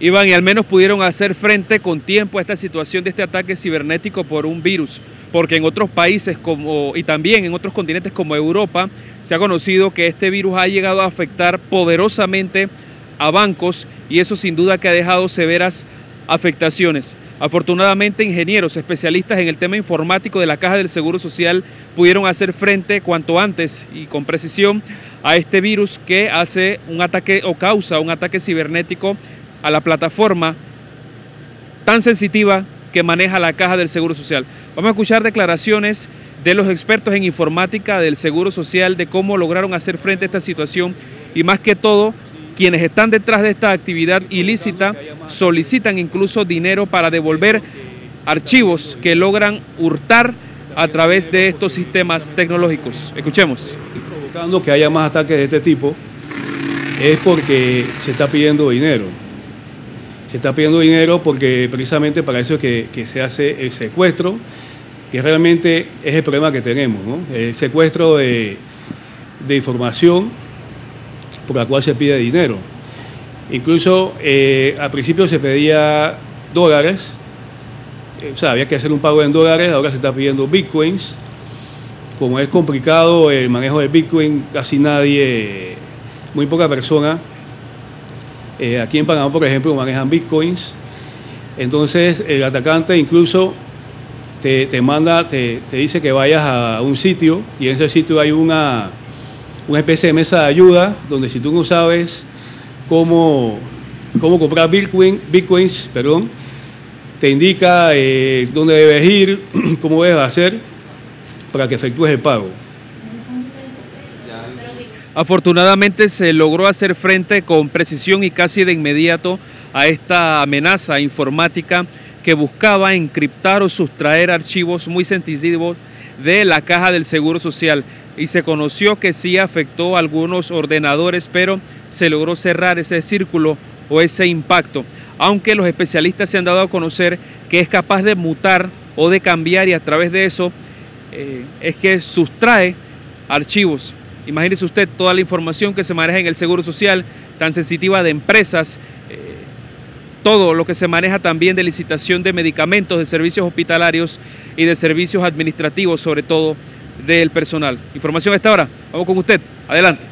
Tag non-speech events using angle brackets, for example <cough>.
Iván, y al menos pudieron hacer frente con tiempo a esta situación de este ataque cibernético por un virus, porque en otros países como, y también en otros continentes como Europa se ha conocido que este virus ha llegado a afectar poderosamente a bancos y eso sin duda que ha dejado severas afectaciones. Afortunadamente, ingenieros especialistas en el tema informático de la Caja del Seguro Social pudieron hacer frente cuanto antes y con precisión a este virus que hace un ataque o causa un ataque cibernético a la plataforma tan sensitiva que maneja la Caja del Seguro Social. Vamos a escuchar declaraciones de los expertos en informática del Seguro Social de cómo lograron hacer frente a esta situación y más que todo quienes están detrás de esta actividad ilícita solicitan incluso dinero para devolver archivos que logran hurtar a través de estos sistemas tecnológicos. Escuchemos. Provocando que haya más ataques de este tipo es porque se está pidiendo dinero se está pidiendo dinero porque precisamente para eso es que, se hace el secuestro, que realmente es el problema que tenemos, el secuestro de, información por la cual se pide dinero. Incluso eh, al principio se pedía dólares, eh, o sea, había que hacer un pago en dólares, ahora se está pidiendo bitcoins. Como es complicado el manejo de bitcoin, casi nadie, muy poca persona eh, aquí en Panamá, por ejemplo, manejan bitcoins. Entonces, el atacante incluso te, manda, te, dice que vayas a un sitio y en ese sitio hay una, una especie de mesa de ayuda donde si tú no sabes cómo, cómo comprar bitcoin, bitcoins, perdón, te indica eh, dónde debes ir, <clears throat> cómo debes hacer para que efectúes el pago. Afortunadamente se logró hacer frente con precisión y casi de inmediato a esta amenaza informática que buscaba encriptar o sustraer archivos muy sensitivos de la caja del Seguro Social. Y se conoció que sí afectó a algunos ordenadores, pero se logró cerrar ese círculo o ese impacto, aunque los especialistas se han dado a conocer que es capaz de mutar o de cambiar y a través de eso eh, es que sustrae archivos Imagínese usted toda la información que se maneja en el Seguro Social, tan sensitiva de empresas, eh, todo lo que se maneja también de licitación de medicamentos, de servicios hospitalarios y de servicios administrativos, sobre todo del personal. Información a esta hora. Vamos con usted. Adelante.